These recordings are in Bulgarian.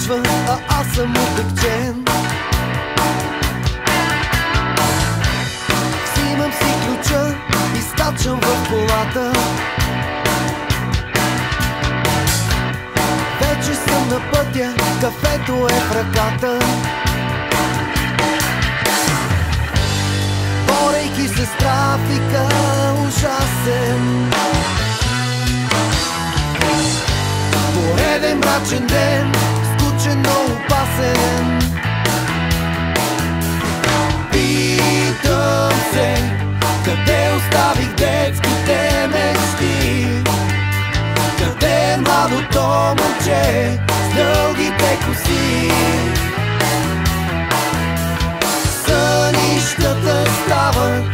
случва, а аз съм обекчен Взимам си ключа и стачам в колата. Вече съм на пътя, кафето е в ръката. Борейки се с трафика, ужасен. Пореден мрачен ден, опасен Питам се, къде оставих детските мечти? Къде е младото момче с дългите коси? Сънищата стават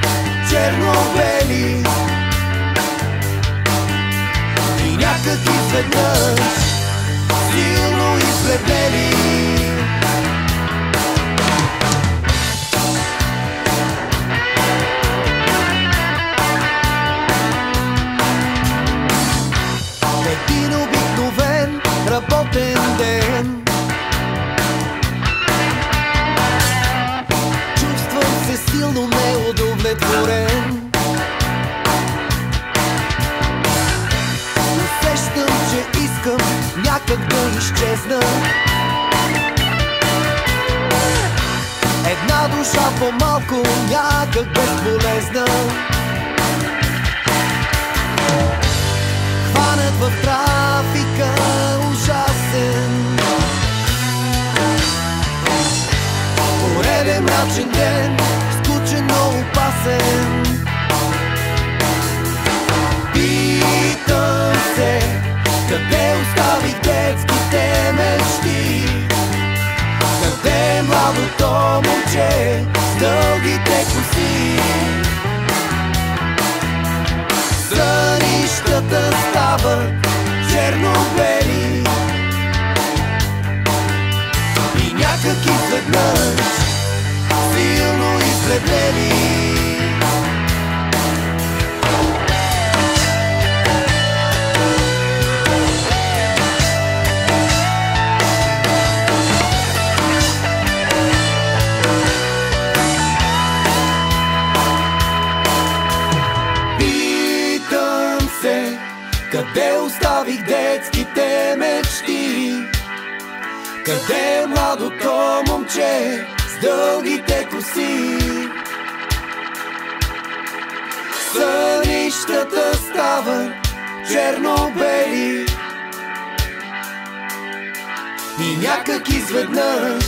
черно-бели. И някак изведнъж Чувствам се силно неудовлетворен. Усещам, че искам някак да изчезна. Една душа по-малко, някак безболезна мрачен ден, скучен, но опасен. Питам се, къде оставих детските мечти? Къде младото момче с дългите коси къде оставих детските мечти? Къде е младото момче с дългите коси? Сънищата стават черно-бели И някак изведнъж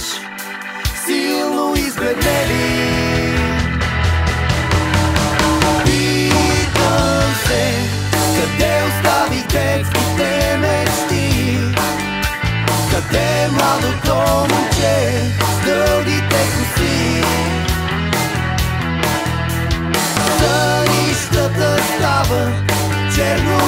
силно избледнели Къде е младото момче с дългите коси? Сънищата стават черно